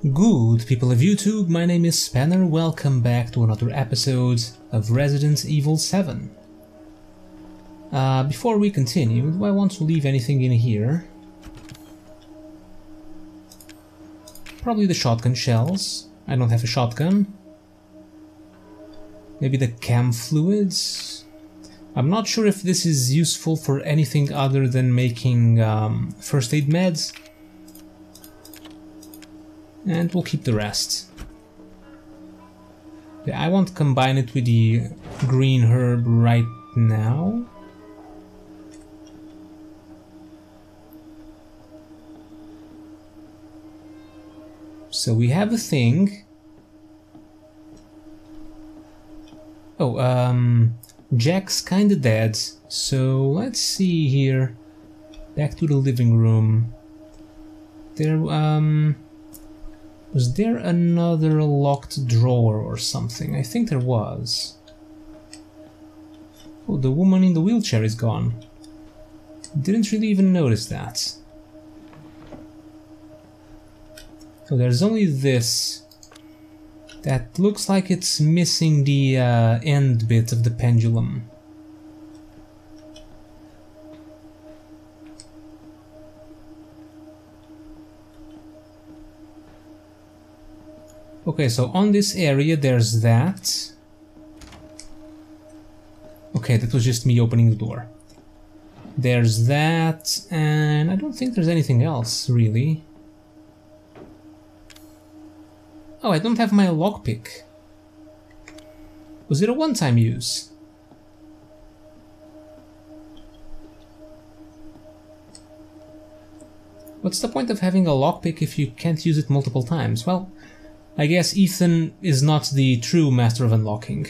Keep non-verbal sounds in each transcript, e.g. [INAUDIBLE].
Good people of YouTube, my name is Spaner, welcome back to another episode of Resident Evil 7. Uh, before we continue, do I want to leave anything in here? Probably the shotgun shells. I don't have a shotgun. Maybe the chem fluids? I'm not sure if this is useful for anything other than making um, first aid meds. And we'll keep the rest. Yeah, I won't combine it with the green herb right now. So we have a thing. Oh, um, Jack's kinda dead. So let's see here. Back to the living room. There, um, was there another locked drawer or something? I think there was. Oh, the woman in the wheelchair is gone. Didn't really even notice that. So there's only this. That looks like it's missing the uh, end bit of the pendulum. Okay, so on this area there's that. Okay, that was just me opening the door. There's that, and I don't think there's anything else, really. Oh, I don't have my lockpick. Was it a one-time use? What's the point of having a lockpick if you can't use it multiple times? Well, I guess Ethan is not the true master of unlocking.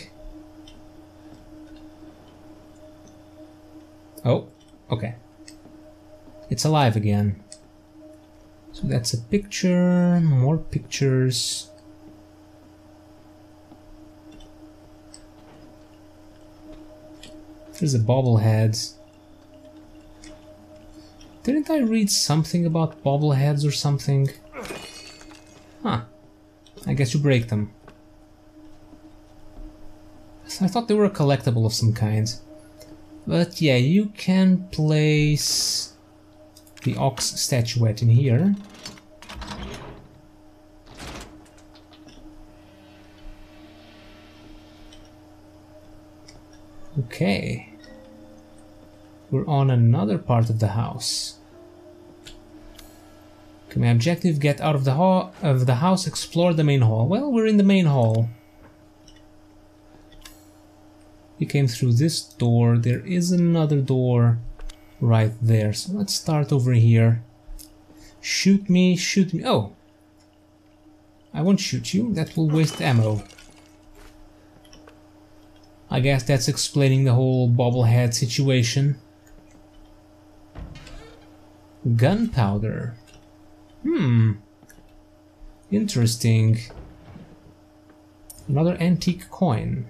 Oh, okay. It's alive again. So that's a picture, more pictures. There's a bobblehead. Didn't I read something about bobbleheads or something? Guess you break them. I thought they were a collectible of some kind. But yeah, you can place the ox statuette in here. Okay. We're on another part of the house. My objective, get out of the hall of the house, explore the main hall. Well, we're in the main hall. We came through this door. There is another door right there. So let's start over here. Shoot me, shoot me. Oh! I won't shoot you. That will waste ammo. I guess that's explaining the whole bobblehead situation. Gunpowder. Hmm. Interesting. Another antique coin.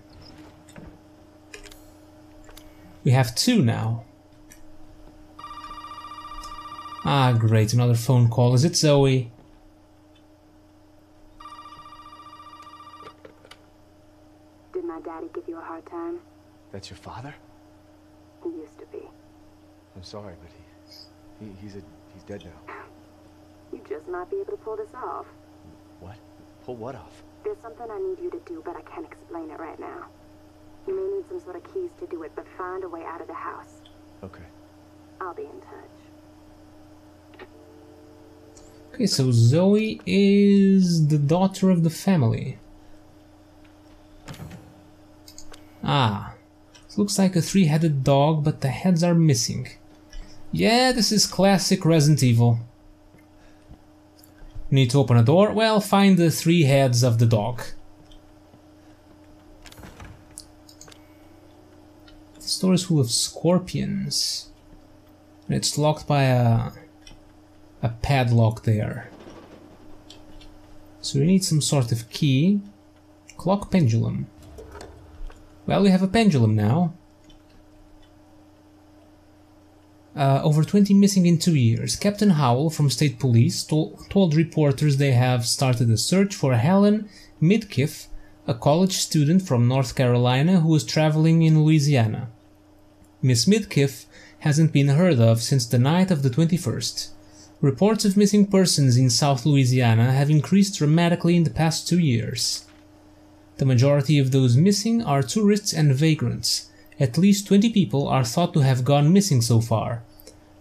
We have two now. Ah, great, another phone call. Is it Zoe? Did my daddy give you a hard time? That's your father? He used to be. I'm sorry, but he, he he's a he's dead now. You just might be able to pull this off. What? Pull what off? There's something I need you to do, but I can't explain it right now. You may need some sort of keys to do it, but find a way out of the house. Okay. I'll be in touch. Okay, so Zoe is the daughter of the family. Ah, it looks like a three-headed dog, but the heads are missing. Yeah, this is classic Resident Evil. Need to open a door? Well, find the three heads of the dog. This door is full of scorpions. And it's locked by a a padlock there. So we need some sort of key. Clock pendulum. Well, we have a pendulum now. Uh, over 20 missing in two years. Captain Howell from State Police tol- told reporters they have started a search for Helen Midkiff, a college student from North Carolina who was traveling in Louisiana. Miss Midkiff hasn't been heard of since the night of the 21st. Reports of missing persons in South Louisiana have increased dramatically in the past two years. The majority of those missing are tourists and vagrants. At least 20 people are thought to have gone missing so far.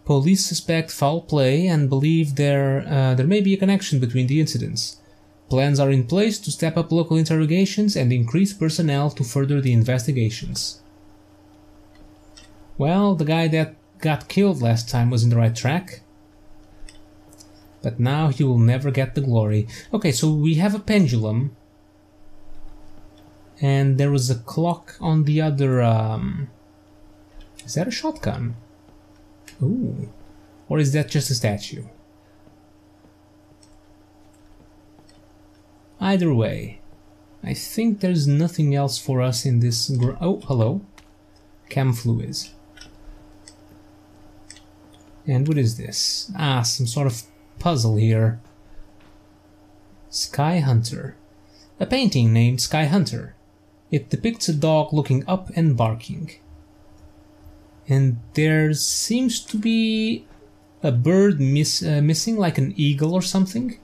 Police suspect foul play and believe there, uh, there may be a connection between the incidents. Plans are in place to step up local interrogations and increase personnel to further the investigations. Well, the guy that got killed last time was in the right track. But now he will never get the glory. Okay, so we have a pendulum. And there was a clock on the other... Um... Is that a shotgun? Ooh. Or is that just a statue? Either way, I think there's nothing else for us in this... oh, hello. Chem fluids. And what is this? Ah, some sort of puzzle here. Sky Hunter. A painting named Sky Hunter. It depicts a dog looking up and barking. And there seems to be a bird miss, uh, missing, like an eagle or something.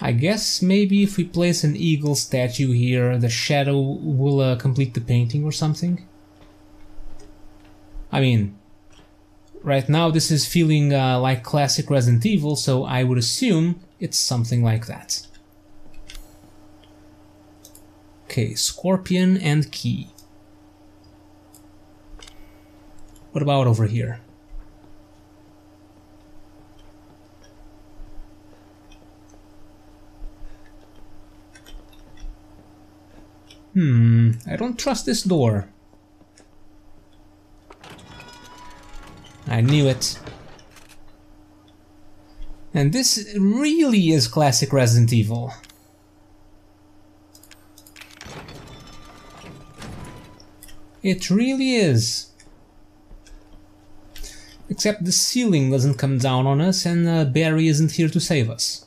I guess maybe if we place an eagle statue here, the shadow will uh, complete the painting or something. I mean, right now this is feeling uh, like classic Resident Evil, so I would assume it's something like that. Okay, Scorpion and Key. What about over here? Hmm, I don't trust this door. I knew it. And this really is classic Resident Evil. It really is. Except the ceiling doesn't come down on us and uh, Barry isn't here to save us.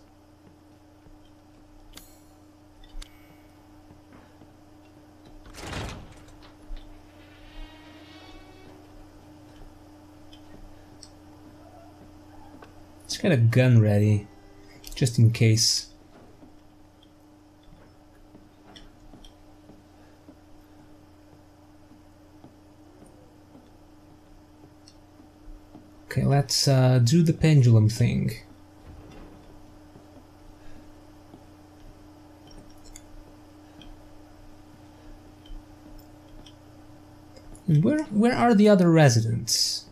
Let's get a gun ready, just in case. Okay, let's uh, do the pendulum thing. And where where are the other residents?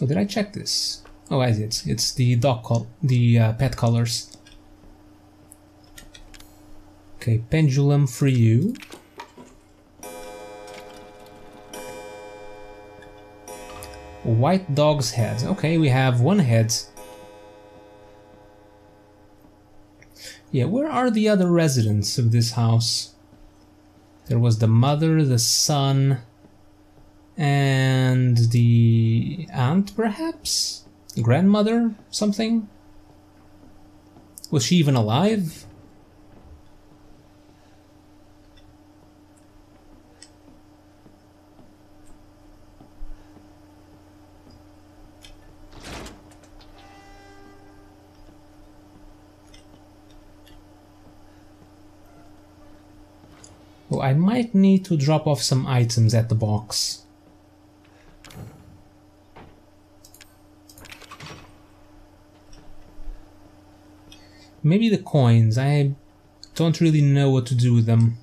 Oh, did I check this? Oh, I did. It's the dog col the uh, pet colors. Okay, pendulum for you. White dog's head. Okay, we have one head. Yeah, where are the other residents of this house? There was the mother, the son, and the aunt, perhaps? Grandmother? Something? Was she even alive? Oh, I might need to drop off some items at the box. Maybe the coins, I don't really know what to do with them.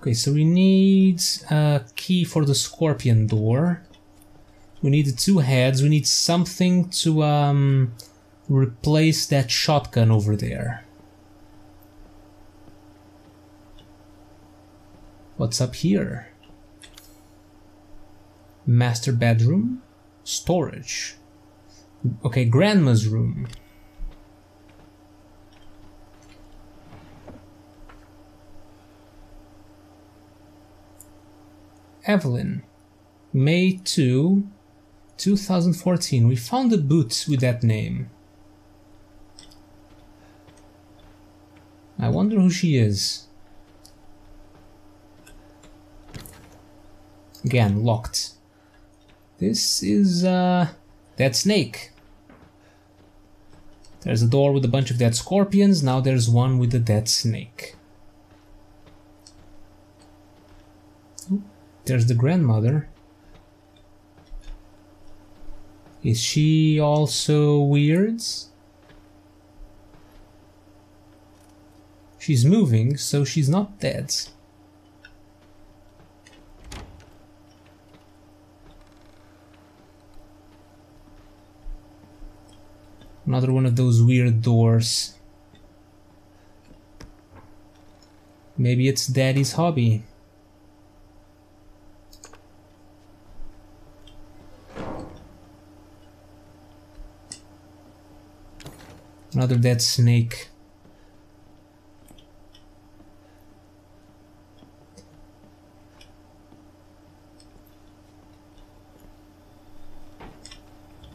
Okay, so we need a key for the scorpion door. We need two heads, we need something to um, replace that shotgun over there. What's up here? Master bedroom? Storage. Okay, grandma's room. Evelyn. May 2, 2014. We found a boot with that name. I wonder who she is. Again, locked. This is, uh, Dead Snake. There's a door with a bunch of dead scorpions, now there's one with a dead snake. There's the grandmother. Is she also weird? She's moving, so she's not dead. Another one of those weird doors. Maybe it's daddy's hobby. Another dead snake.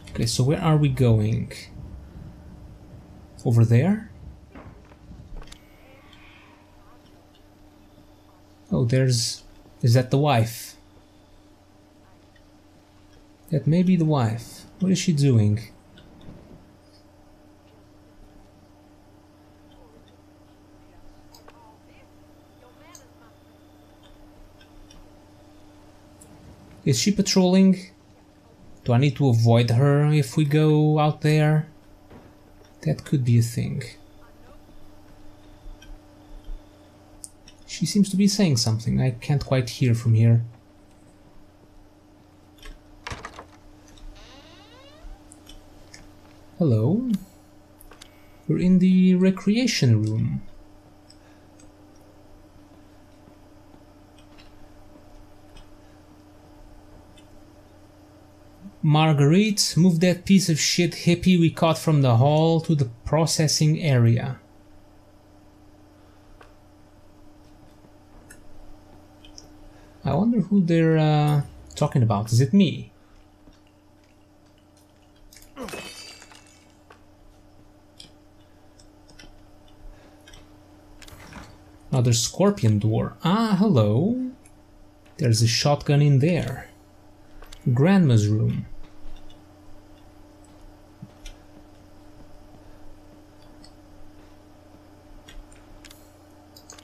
Okay, so where are we going? Over there? Oh, there's... Is that the wife? That may be the wife. What is she doing? Is she patrolling? Do I need to avoid her if we go out there? That could be a thing. She seems to be saying something. I can't quite hear from here. Hello. We're in the recreation room. Marguerite, move that piece of shit hippie we caught from the hall to the processing area. I wonder who they're uh, talking about. Is it me? Another scorpion door. Ah, hello. There's a shotgun in there. Grandma's room.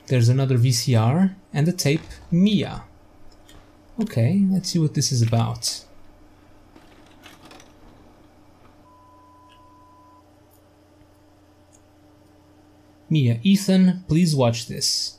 There's another VCR and a tape Mia. Okay, let's see what this is about. Mia, Ethan, please watch this.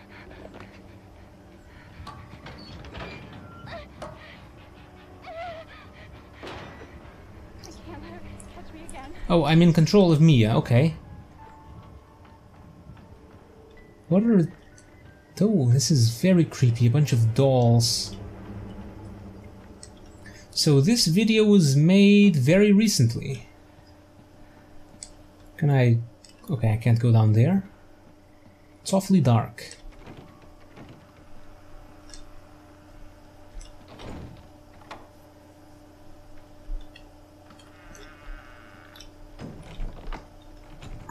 Oh, I'm in control of Mia, okay. What are... Oh, this is very creepy, a bunch of dolls. So this video was made very recently. Can I... Okay, I can't go down there. It's awfully dark.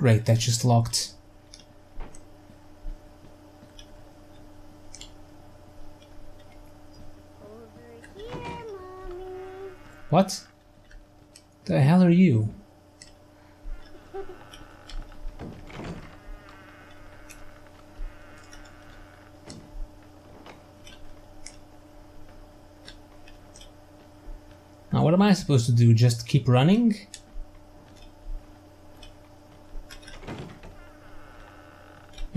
Great, that just locked. What? The hell are you? Now what am I supposed to do? Just keep running?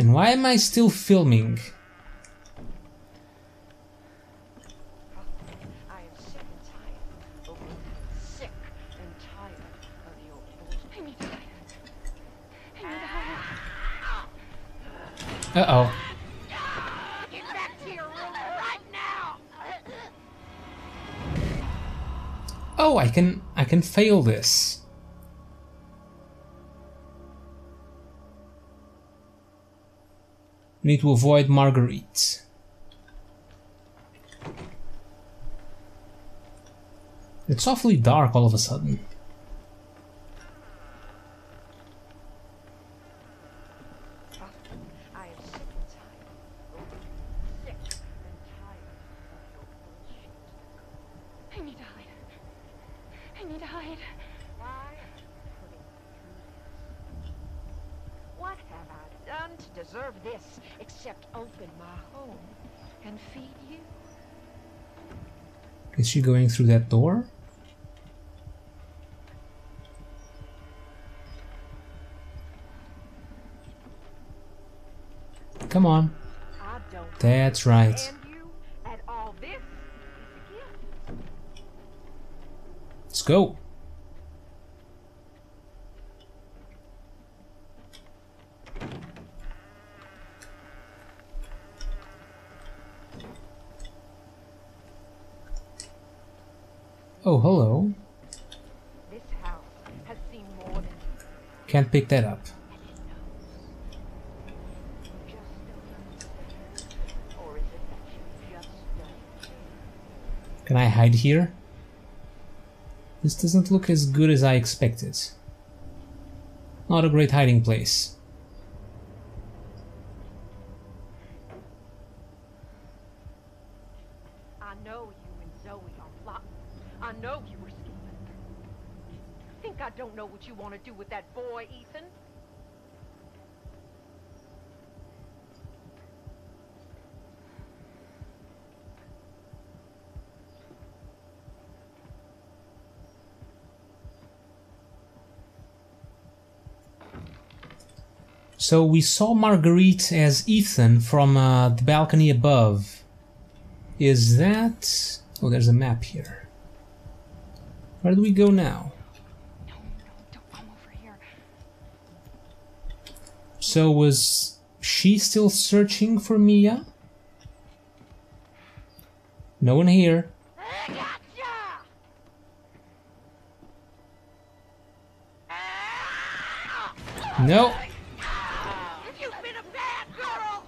And why am I still filming? Oh. Uh-oh. Get back to your room right now! Oh, I can I can fail this. We need to avoid Marguerite. It's awfully dark all of a sudden. I am sick and tired. Oh, sick and tired of your bullshit. I need to hide. I need to hide. Why are you putting me through this? What have I done to deserve this except open my home and feed you? Is she going through that door? Come on. That's right. Let's you at all. This is a gift. Let's go. Oh, hello. This house has seen more than Can't pick that up. just don't understand. Or is it that you just don't care? Can I hide here? This doesn't look as good as I expected. Not a great hiding place. I know you and Zoe are plotting. I know you were scheming. Think I don't know what you want to do with that boy, Ethan? So we saw Marguerite as Ethan from uh, the balcony above. Is that... Oh, there's a map here. Where do we go now? No, no, don't come over here. So was she still searching for Mia? No one here. No. You've been a bad girl!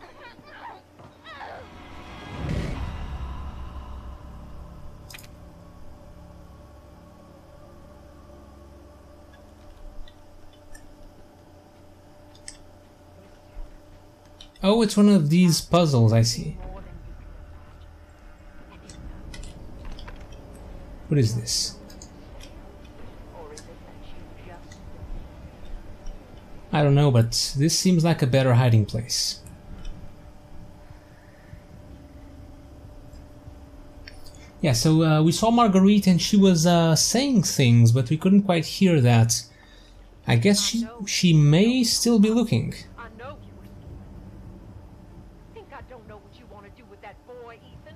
Oh, it's one of these puzzles, I see. What is this? I don't know, but this seems like a better hiding place. Yeah, so uh, we saw Marguerite and she was uh, saying things, but we couldn't quite hear that. I guess she she may still be looking. I know you were scheming. Think I don't know what you want to do with that boy, Ethan?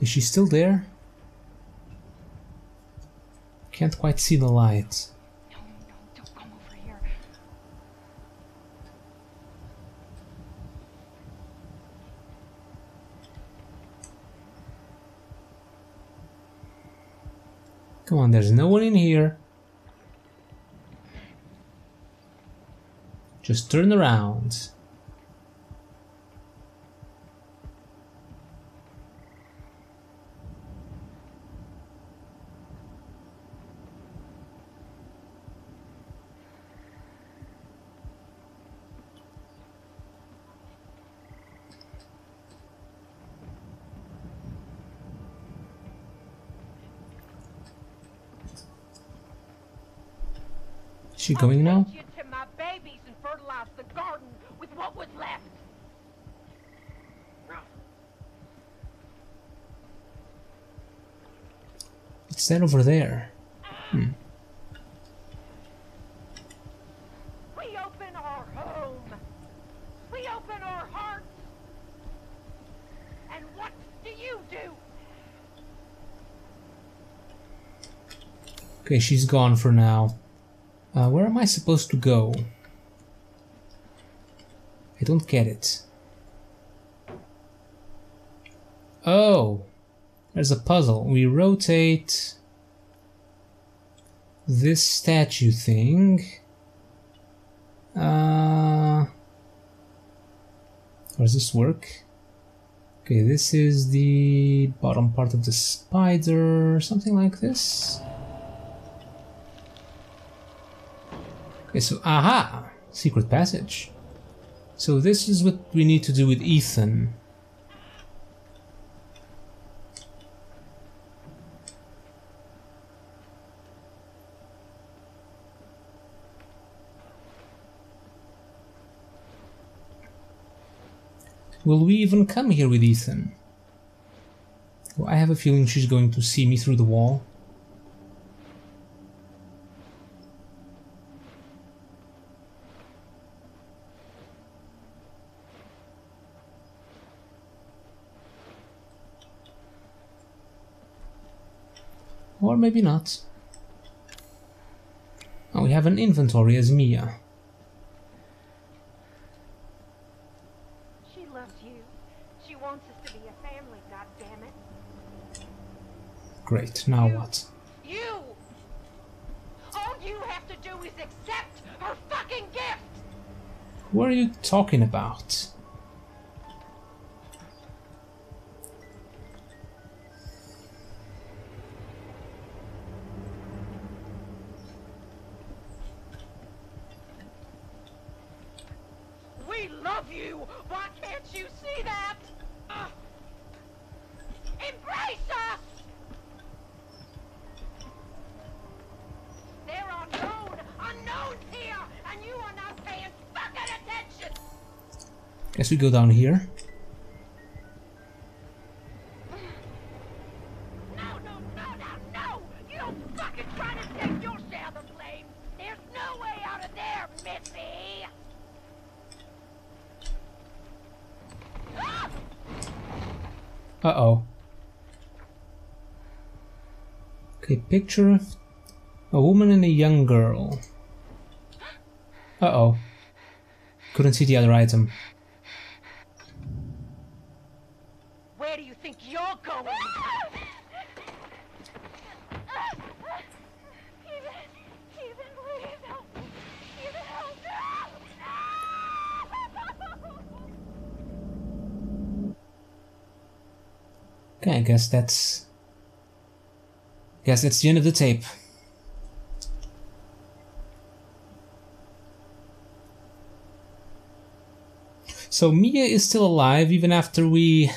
Is she still there? Can't quite see the light. Come on, there's no one in here. Just turn around. What was left. It's that over there. Hmm. We open our home. We open our hearts. And what do you do? Okay, she's gone for now. I supposed to go? I don't get it. Oh, there's a puzzle. We rotate this statue thing. Uh, how does this work? Okay, this is the bottom part of the spider, something like this. Okay, so aha! Secret passage. So this is what we need to do with Ethan. Will we even come here with Ethan? Well, I have a feeling she's going to see me through the wall. Maybe not. Oh, we have an inventory as Mia. She loves you. She wants us to be a family, goddammit. Great, now what? You! All you have to do is accept her fucking gift! What are you talking about? There, down here. Uh oh. Okay, picture of a woman and a young girl. Uh oh. Couldn't see the other item. Where do you think you're going? Okay, I guess that's. Guess that's the end of the tape. So Mia is still alive even after we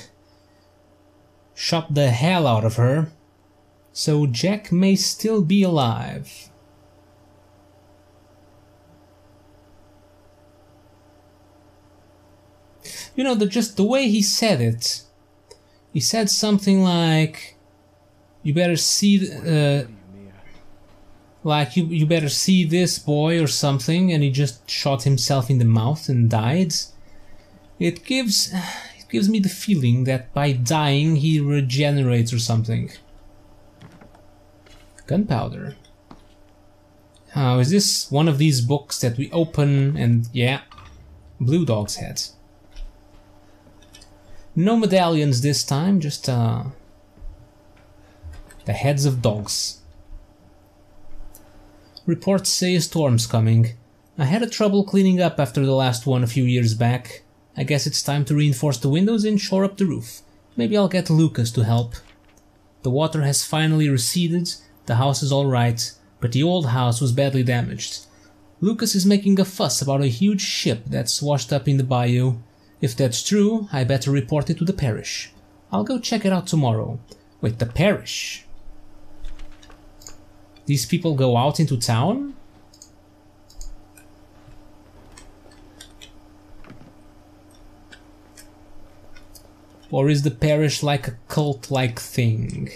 shot the hell out of her. So Jack may still be alive. You know, the, just the way he said it, he said something like, "You better see, uh, like you you better see this boy or something," and he just shot himself in the mouth and died. It gives gives me the feeling that by dying he regenerates or something. Gunpowder. Oh, is this one of these books that we open and yeah, Blue Dog's head. No medallions this time, just uh, the heads of dogs. Reports say a storm's coming. I had a trouble cleaning up after the last one a few years back. I guess it's time to reinforce the windows and shore up the roof. Maybe I'll get Lucas to help. The water has finally receded, the house is alright, but the old house was badly damaged. Lucas is making a fuss about a huge ship that's washed up in the bayou. If that's true, I better report it to the parish. I'll go check it out tomorrow. Wait, the parish? These people go out into town? Or is the parish like a cult-like thing?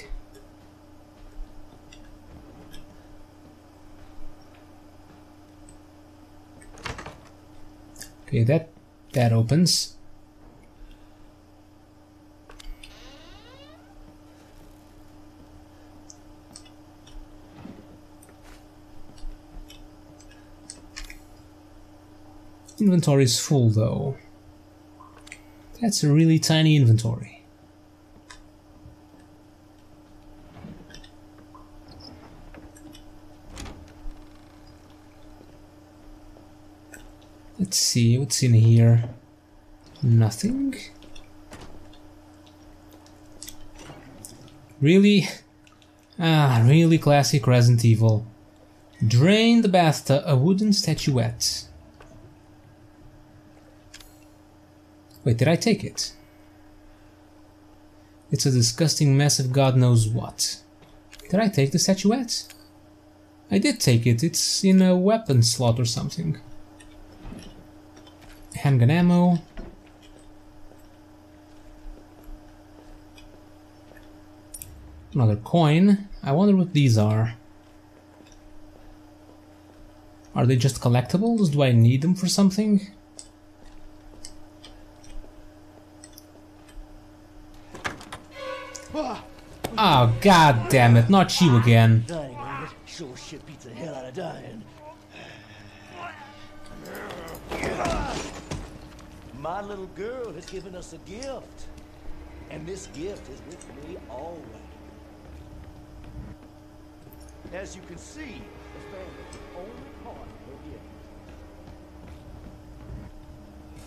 Okay, that that opens. Inventory is full though. That's a really tiny inventory. Let's see what's in here. Nothing. Really? Ah, really classic Resident Evil. Drain the bathtub, a wooden statuette. Wait, did I take it? It's a disgusting mess of God knows what. Did I take the statuette? I did take it, it's in a weapon slot or something. Handgun ammo. Another coin. I wonder what these are. Are they just collectibles? Do I need them for something? Oh god damn it, not you again. Sure shit beats the hell out of dying. My little girl has given us a gift. And this gift is with me always. As you can see, the family is only part of her gift.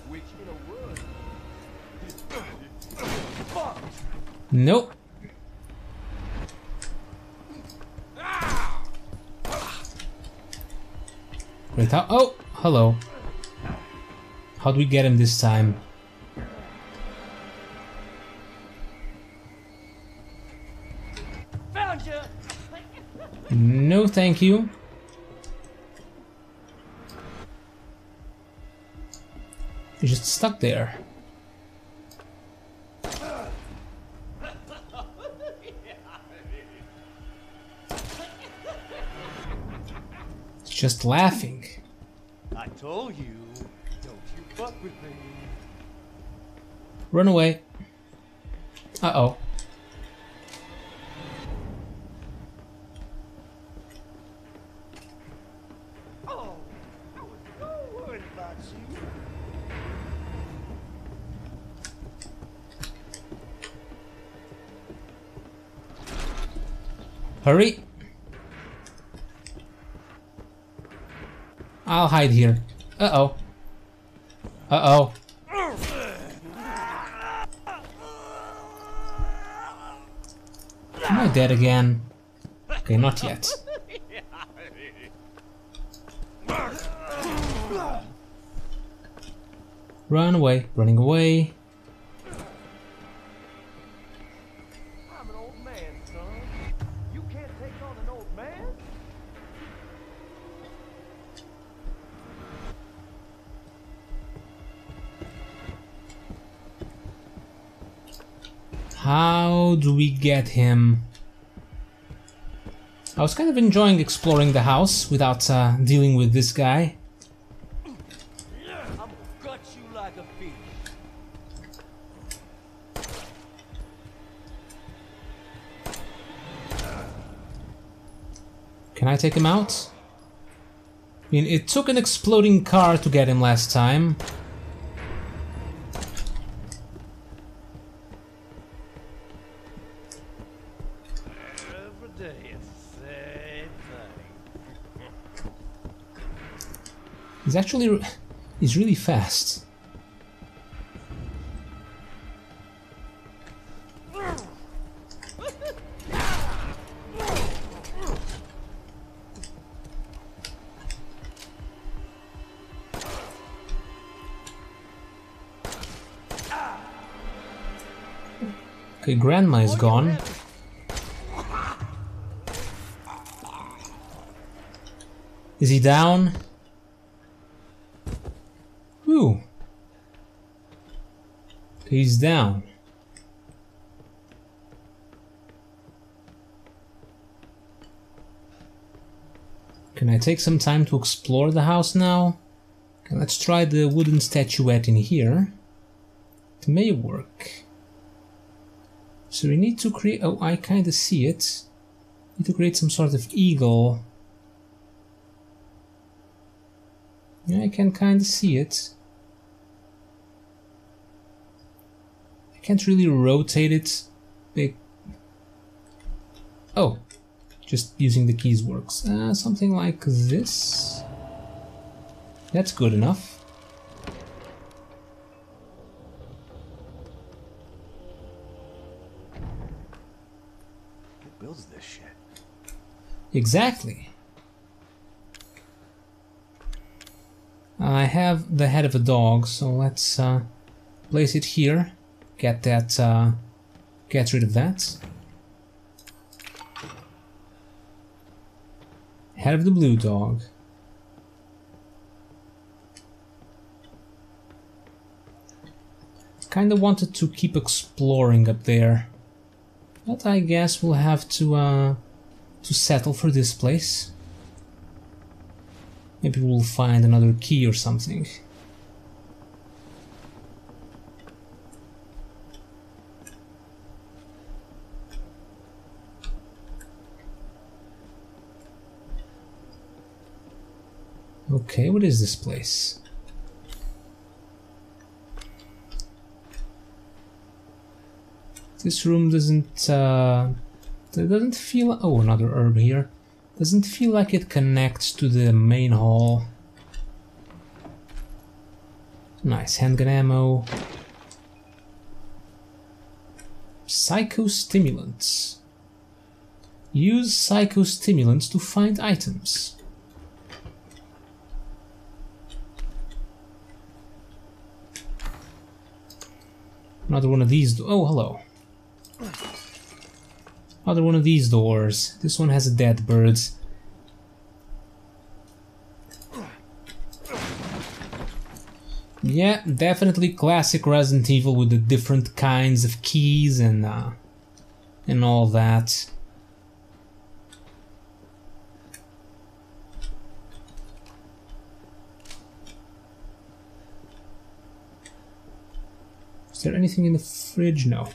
Which, in a word, [LAUGHS] is fucked. Nope. Oh, hello. How do we get him this time? Found you! No, thank you. He's just stuck there. Just laughing. I told you, don't you fuck with me. Run away. Uh-oh. Oh, so worried about you. Hurry! I'll hide here. Uh-oh. Uh-oh. Am I dead again? Okay, not yet. Run away, running away. Get him? I was kind of enjoying exploring the house without uh, dealing with this guy. Can I take him out? I mean, it took an exploding car to get him last time. Every day it's the same thing. He's actually... He's really fast. Okay, Grandma is gone. Is he down? He's down. Can I take some time to explore the house now? Okay, let's try the wooden statuette in here. It may work. So we need to create... Oh, I kinda see it. Need to create some sort of eagle. Yeah, I can kinda see it. Can't really rotate it. Big. Oh, just using the keys works. Uh, something like this. That's good enough. Who builds this shit? Exactly. I have the head of a dog, so let's uh, place it here. Get that, uh, get rid of that. Head of the blue dog. Kinda wanted to keep exploring up there. But I guess we'll have to, uh, to settle for this place. Maybe we'll find another key or something. Okay, what is this place? This room doesn't uh, doesn't feel oh another herb here. Doesn't feel like it connects to the main hall. Nice handgun ammo. Psychostimulants. Use psychostimulants to find items. Another one of these. Oh, hello. Another one of these doors. This one has a dead bird. Yeah, definitely classic Resident Evil with the different kinds of keys and uh, and all that. Is there anything in the fridge? No.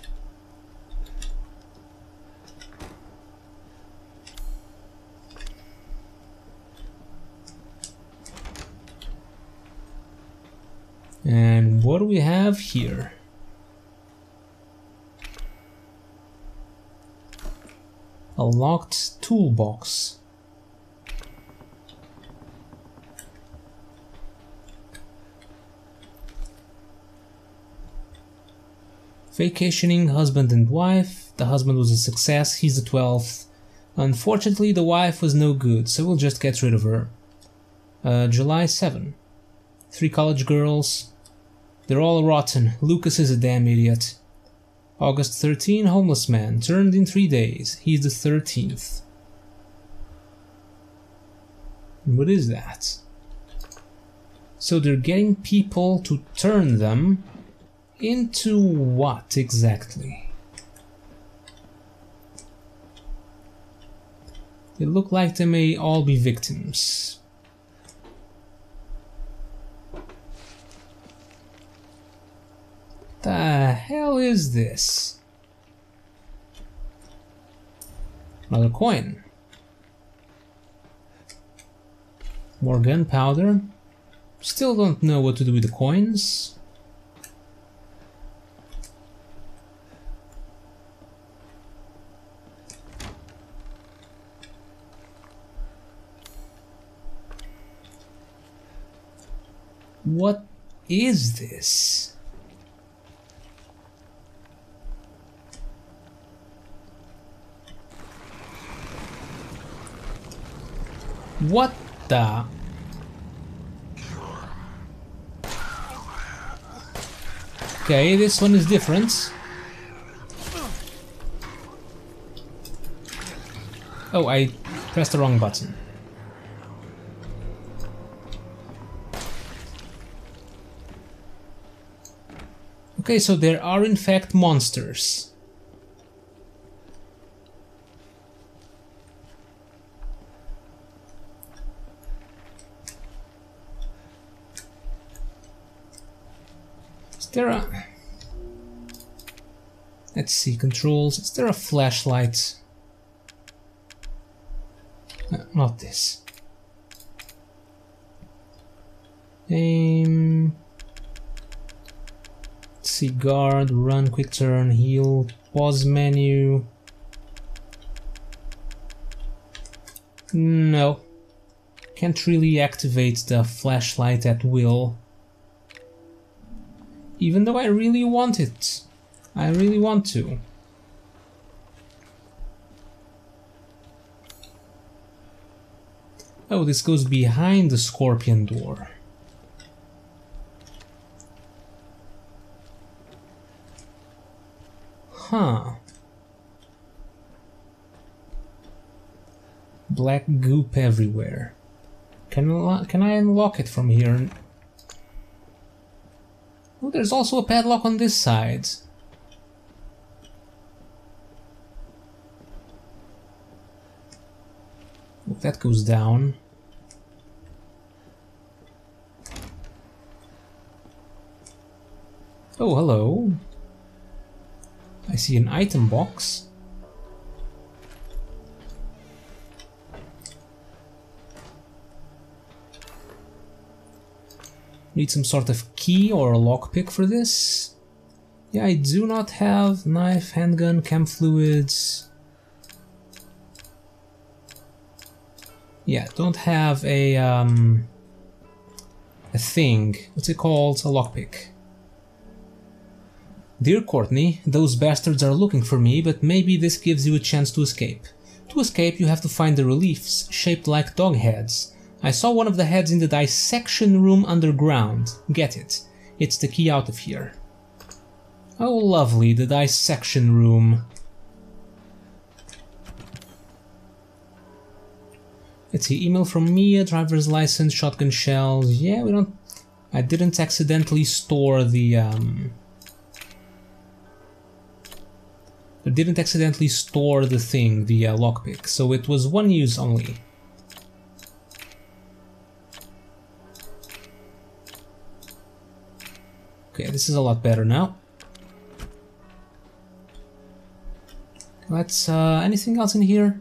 And what do we have here? A locked toolbox. Vacationing husband and wife. The husband was a success, he's the 12th. Unfortunately, the wife was no good, so we'll just get rid of her. Uh, July 7. Three college girls. They're all rotten. Lucas is a damn idiot. August 13, homeless man. Turned in three days. He's the 13th. What is that? So they're getting people to turn them into what exactly? They look like they may all be victims. The hell is this? Another coin. More gunpowder. Still don't know what to do with the coins. What is this? What the? Okay, this one is different. Oh, I pressed the wrong button. Okay, so there are in fact monsters. Is there a... Let's see, controls. Is there a flashlight? No, not this. Aim. See, guard, run, quick turn, heal, pause menu. No. Can't really activate the flashlight at will. Even though I really want it. I really want to. Oh, this goes behind the scorpion door. Black goop everywhere. Can, can I unlock it from here? Oh, there's also a padlock on this side. Oh, that goes down. Oh, hello. I see an item box. Need some sort of key or a lockpick for this. Yeah, I do not have knife, handgun, chem fluids. Yeah, don't have a um, a thing. What's it called? A lockpick. Dear Courtney, those bastards are looking for me, but maybe this gives you a chance to escape. To escape, you have to find the reliefs, shaped like dog heads. I saw one of the heads in the dissection room underground. Get it. It's the key out of here. Oh lovely, the dissection room. Let's see, email from Mia, driver's license, shotgun shells. Yeah, we don't... I didn't accidentally store the... Um, I didn't accidentally store the thing, the uh, lockpick, so it was one use only. Okay, this is a lot better now. Let's, uh, anything else in here?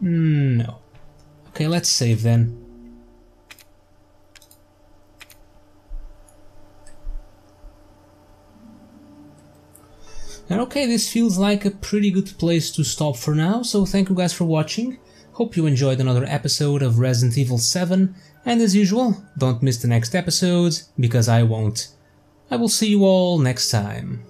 No. Okay, let's save then. And okay, this feels like a pretty good place to stop for now, so thank you guys for watching. Hope you enjoyed another episode of Resident Evil 7, and as usual, don't miss the next episodes because I won't. I will see you all next time.